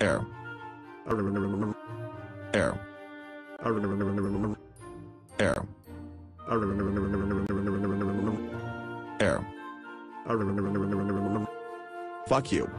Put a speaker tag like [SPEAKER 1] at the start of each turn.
[SPEAKER 1] Air. Air. Air. Air. Fuck you.